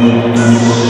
Música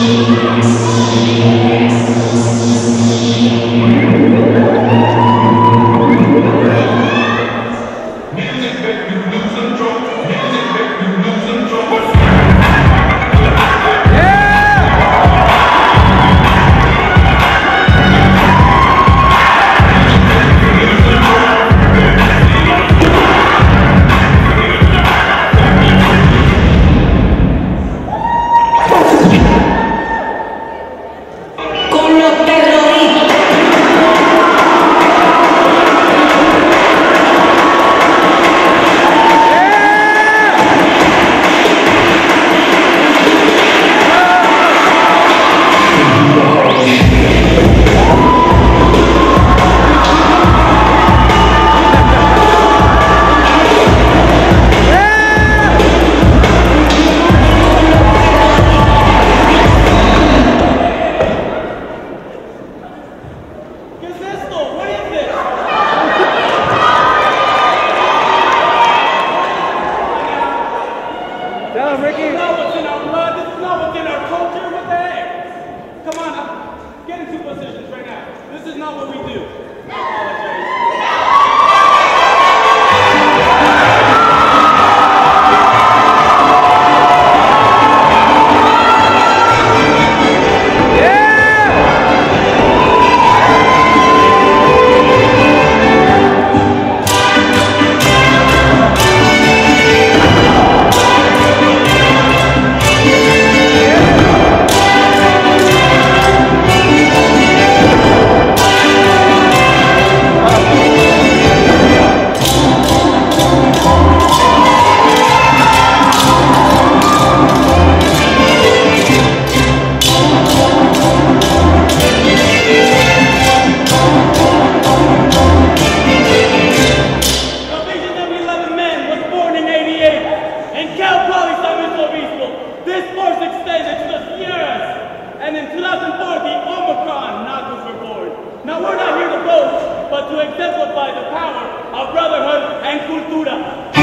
This Ricky. is not what's in our blood. This is not what's in our culture. What the heck? Come on, now. get into positions right now. This is not what we do. Now we're not here to boast, but to exemplify the power of brotherhood and cultura.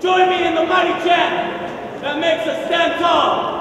Join me in the mighty chant that makes us stand tall.